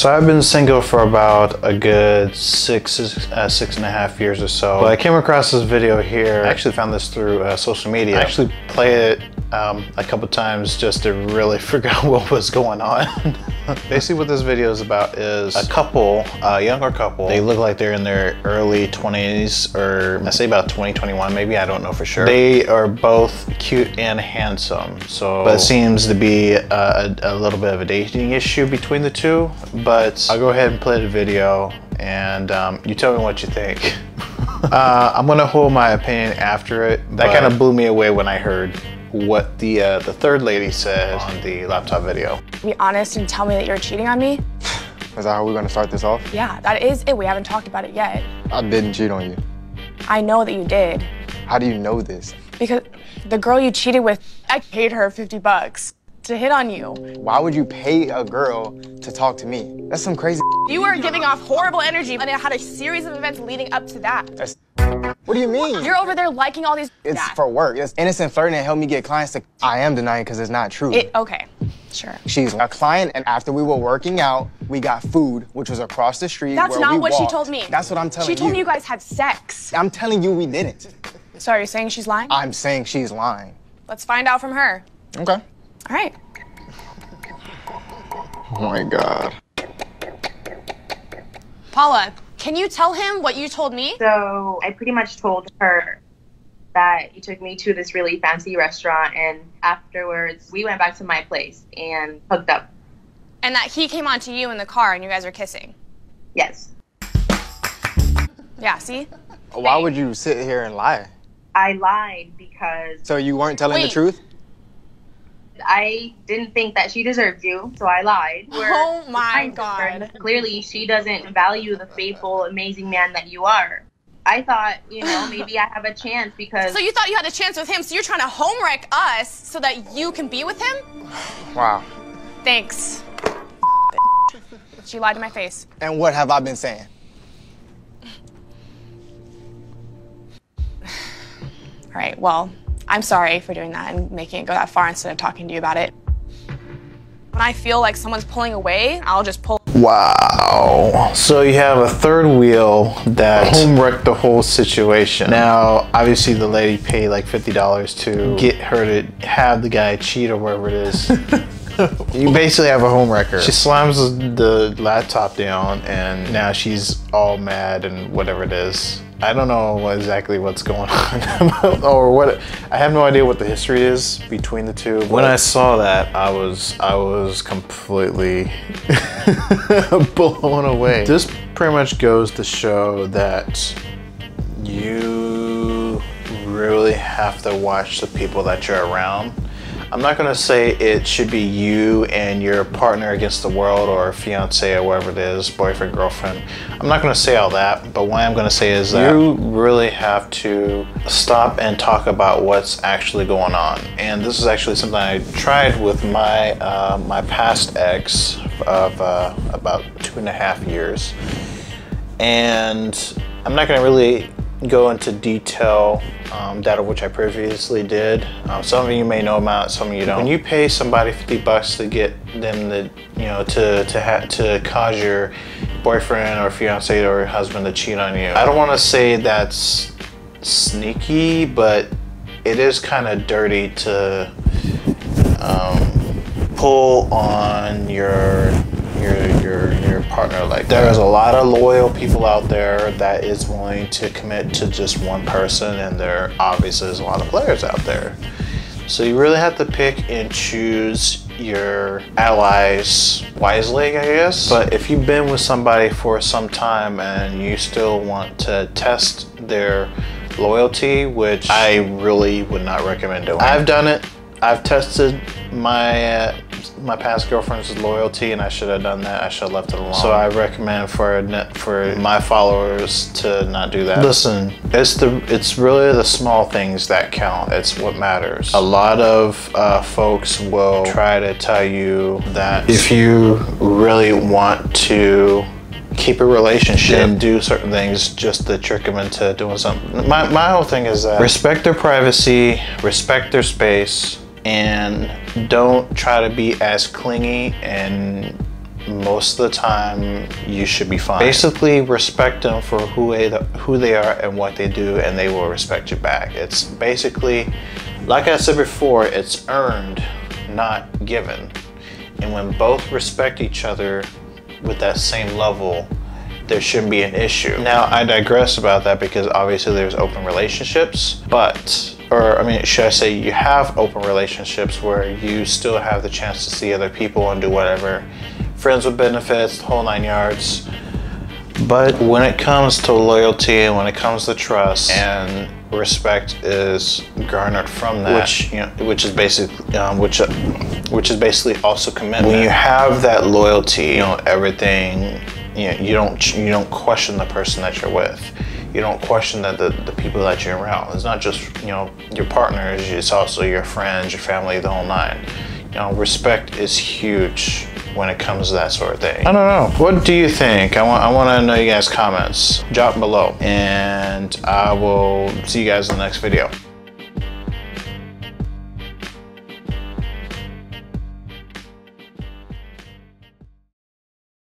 So I've been single for about a good six, uh, six and a half years or so. But I came across this video here. I actually found this through uh, social media. I actually played it um, a couple times just to really figure out what was going on. Basically what this video is about is a couple, a younger couple. They look like they're in their early 20s or I say about 20, maybe, I don't know for sure. They are both cute and handsome. So but it seems to be a, a, a little bit of a dating issue between the two. But I'll go ahead and play the video and um, you tell me what you think. uh, I'm gonna hold my opinion after it. That kind of blew me away when I heard what the uh, the third lady said on the laptop video. Be honest and tell me that you're cheating on me. Is that how we're gonna start this off? Yeah, that is it. We haven't talked about it yet. I didn't cheat on you. I know that you did. How do you know this? Because the girl you cheated with, I paid her 50 bucks to hit on you. Why would you pay a girl to talk to me? That's some crazy. You were giving off horrible energy, and it had a series of events leading up to that. That's what do you mean? You're over there liking all these. It's for work. It's innocent flirting and helped me get clients to. I am denying because it's not true. It, okay, sure. She's a client, and after we were working out, we got food, which was across the street. That's not what walked. she told me. That's what I'm telling you. She told me you guys had sex. I'm telling you we didn't. So are you saying she's lying? I'm saying she's lying. Let's find out from her. Okay. All right. Oh my God. Paula, can you tell him what you told me? So I pretty much told her that he took me to this really fancy restaurant, and afterwards we went back to my place and hooked up. And that he came on to you in the car and you guys are kissing. Yes. Yeah, see? Why would you sit here and lie? I lied because So you weren't telling the truth? I didn't think that she deserved you, so I lied. We're Oh my God. friends. Clearly, she doesn't value the faithful, amazing man that you are. I thought, you know, maybe I have a chance because So you thought you had a chance with him, so you're trying to home wreck us so that you can be with him? Wow. Thanks. She lied to my face. And what have I been saying? All right, well, I'm sorry for doing that and making it go that far instead of talking to you about it. When I feel like someone's pulling away, I'll just pull. Wow. So you have a third wheel that home wrecked the whole situation. Now, obviously the lady paid like $50 to get her to have the guy cheat or whatever it is. you basically have a home wrecker. She slams the laptop down and now she's all mad and whatever it is. I don't know what- exactly what's going on or what I have no idea what the history is between the two. When I saw that, I was I was completely blown away. This pretty much goes to show that you really have to watch the people that you're around. I'm not gonna say it should be you and your partner against the world or fiance or whatever it is, boyfriend, girlfriend. I'm not gonna say all that, but what I'm gonna say is that you really have to stop and talk about what's actually going on. And this is actually something I tried with my uh, my past ex of uh, about two and a half years and I'm not going to really go into detail um, that of which I previously did. Um, some of you may know about, some of you don't. When you pay somebody 50 bucks to get them to, you know, to to ha- to cause your boyfriend or fiance or husband to cheat on you, I don't want to say that's sneaky, but it is kind of dirty to um, pull on your your your your partner like there's a lot of loyal people out there that is willing to commit to just one person and there obviously is a lot of players out there. So you really have to pick and choose your allies wisely i guess. But if you've been with somebody for some time and you still want to test their loyalty which i really would not recommend doing i've done it. I've tested my uh, my past girlfriend's loyalty, and I should have done that. I should have left it alone. So I recommend for net, for my followers to not do that. Listen, it's the it's really the small things that count. It's what matters. A lot of uh, folks will try to tell you that if you really want to keep a relationship and do certain things just to trick them into doing something. My, my whole thing is that respect their privacy, respect their space, and don't try to be as clingy and most of the time you should be fine. Basically, respect them for who they, who they are and what they do, and they will respect you back. It's basically, like I said before, it's earned, not given. And when both respect each other with that same level, there shouldn't be an issue. Now, I digress about that because obviously there's open relationships, but, or I mean, should I say you have open relationships where you still have the chance to see other people and do whatever, friends with benefits, the whole nine yards. But when it comes to loyalty and when it comes to trust and respect is garnered from that, which you know, which is basically um, which uh, which is basically also commitment. When you have that loyalty, you know everything. You know, you don't you don't question the person that you're with. You don't question that the, the people that you're around. It's not just you know your partners. It's also your friends, your family, the whole nine. You know, respect is huge when it comes to that sort of thing. I don't know. What do you think? I want I want to know you guys' comments. Drop below, and I will see you guys in the next video.